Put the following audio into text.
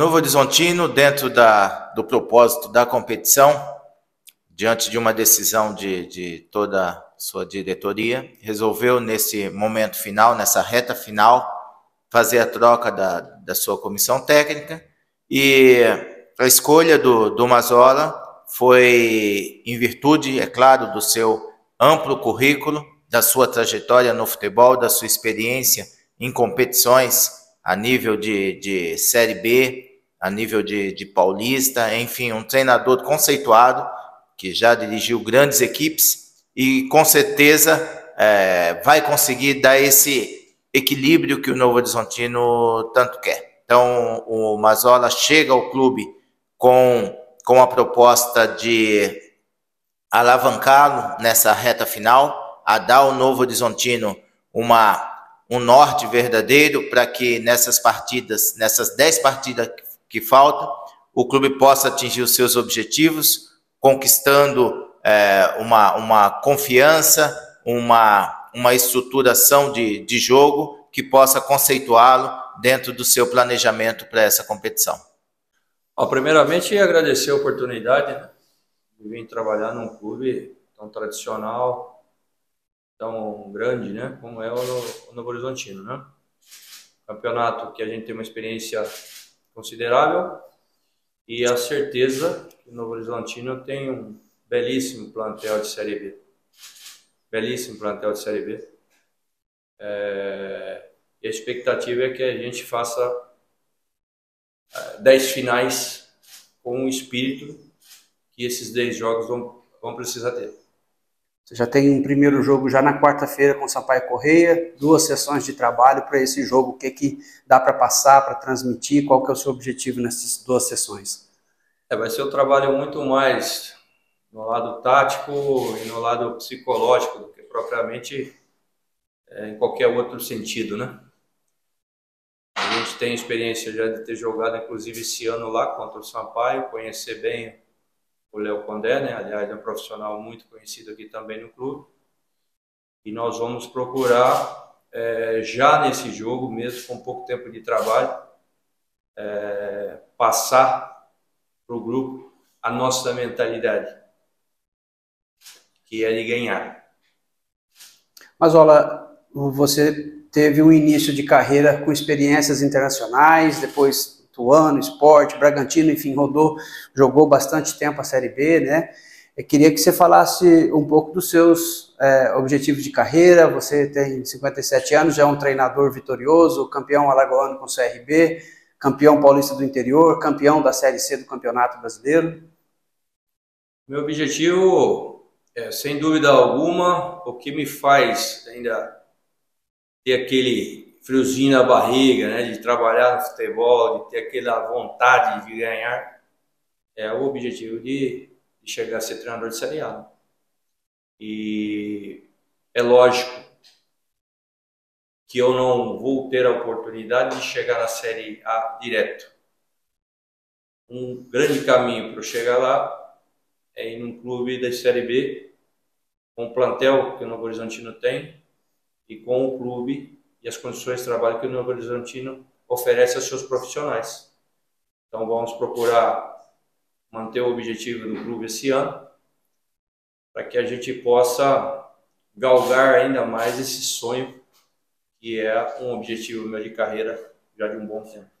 Horizontino, dentro da, do propósito da competição, diante de uma decisão de, de toda a sua diretoria, resolveu nesse momento final, nessa reta final, fazer a troca da, da sua comissão técnica e a escolha do, do Mazola foi em virtude, é claro, do seu amplo currículo, da sua trajetória no futebol, da sua experiência em competições a nível de, de Série B, a nível de, de Paulista, enfim, um treinador conceituado que já dirigiu grandes equipes e com certeza é, vai conseguir dar esse equilíbrio que o Novo Horizontino tanto quer. Então, o Mazola chega ao clube com, com a proposta de alavancá-lo nessa reta final, a dar ao Novo Horizontino uma, um norte verdadeiro para que nessas partidas, nessas dez partidas que falta, o clube possa atingir os seus objetivos, conquistando é, uma, uma confiança, uma, uma estruturação de, de jogo que possa conceituá-lo dentro do seu planejamento para essa competição. Primeiramente, agradecer a oportunidade né, de vir trabalhar num clube tão tradicional, tão grande, né, como é o, Novo Horizontino, né? Campeonato que a gente tem uma experiência considerável e a certeza que o Novo Horizontino tem um belíssimo plantel de Série B. Belíssimo plantel de Série B. É, e a expectativa é que a gente faça 10 é, finais com o espírito que esses 10 jogos vão, vão precisar ter. Você já tem um primeiro jogo já na quarta-feira com Sampaio Correia, duas sessões de trabalho para esse jogo. O que, que dá para passar, para transmitir? Qual que é o seu objetivo nessas duas sessões? É, vai ser um trabalho muito mais no lado tático e no lado psicológico do que propriamente é, em qualquer outro sentido, né? A gente tem experiência já de ter jogado, inclusive, esse ano lá contra o Sampaio, conhecer bem o Léo Condé, né? aliás, é um profissional muito conhecido aqui também no clube. E nós vamos procurar, é, já nesse jogo, mesmo com pouco tempo de trabalho, é, passar para o grupo a nossa mentalidade, que é de ganhar. Mas, olha, você teve um início de carreira com experiências internacionais, depois Tuano, Esporte, Bragantino, enfim, rodou, jogou bastante tempo a Série B, né? Eu queria que você falasse um pouco dos seus é, objetivos de carreira. Você tem 57 anos, já é um treinador vitorioso, campeão alagoano com o CRB, campeão paulista do interior, campeão da Série C do Campeonato Brasileiro. Meu objetivo, é, sem dúvida alguma, o que me faz ainda ter aquele friozinho na barriga, né, de trabalhar no futebol, de ter aquela vontade de ganhar, é o objetivo de, de chegar a ser treinador de Série A. E é lógico que eu não vou ter a oportunidade de chegar na Série A direto. Um grande caminho para chegar lá é ir num clube da Série B, com o plantel que o Novo Horizontino tem e com o clube e as condições de trabalho que o Novo Horizontino oferece aos seus profissionais. Então vamos procurar manter o objetivo do clube esse ano, para que a gente possa galgar ainda mais esse sonho que é um objetivo meu de carreira já de um bom tempo.